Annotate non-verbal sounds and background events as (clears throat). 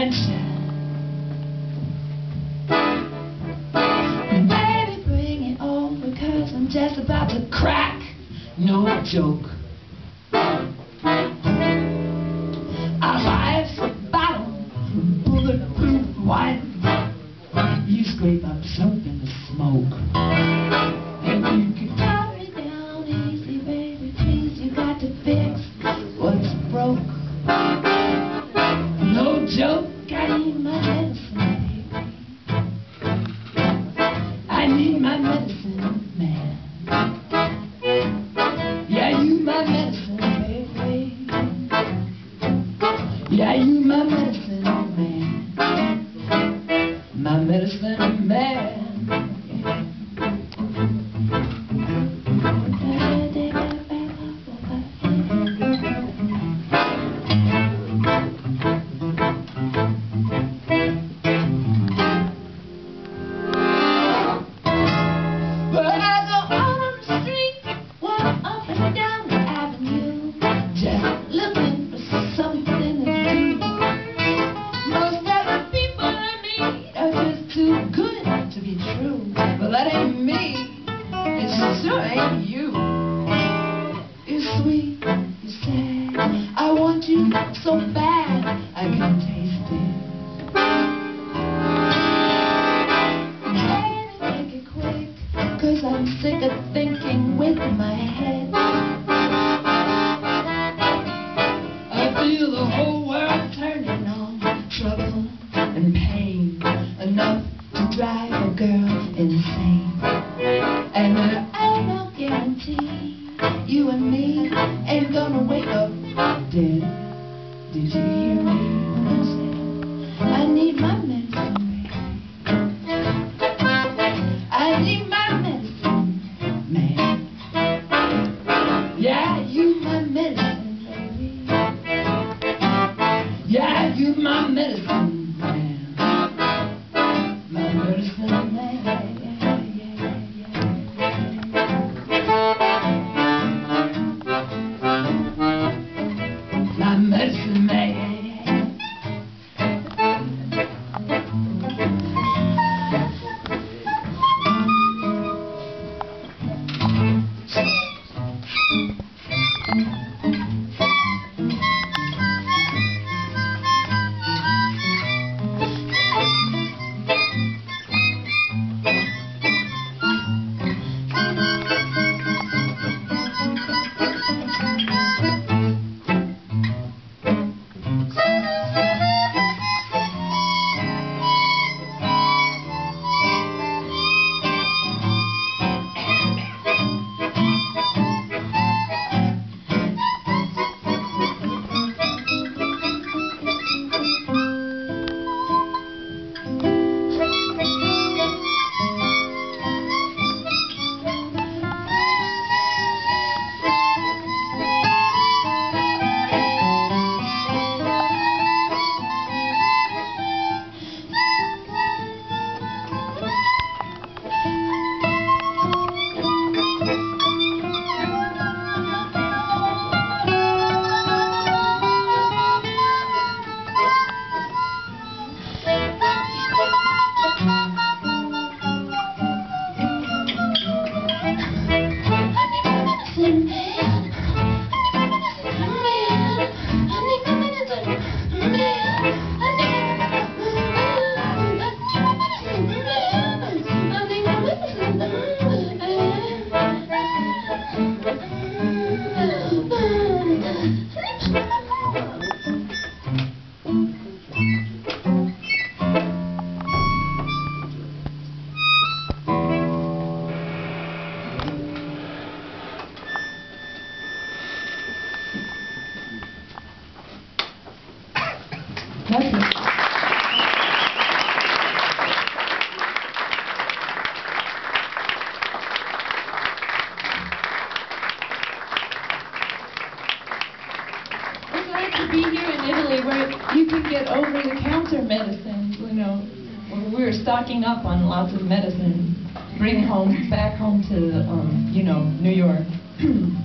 of. Baby, bring it over, cause I'm just about to crack. No joke. Our life's a battle for bulletproof wine. You scrape up in the smoke. Medicine, man. Sure you. You're sweet, you're sad, I want you so bad, I can taste it. Make it quick, cause I'm sick of thinking with my head. I feel the whole world turning on trouble and pain enough to drive a girl insane. And dead. Yeah. My medicine, We're glad to be here in Italy where you can get over-the-counter medicines, you know. We're- We're stocking up on lots of medicine, bring home, back home to, um, you know, New York. (clears throat)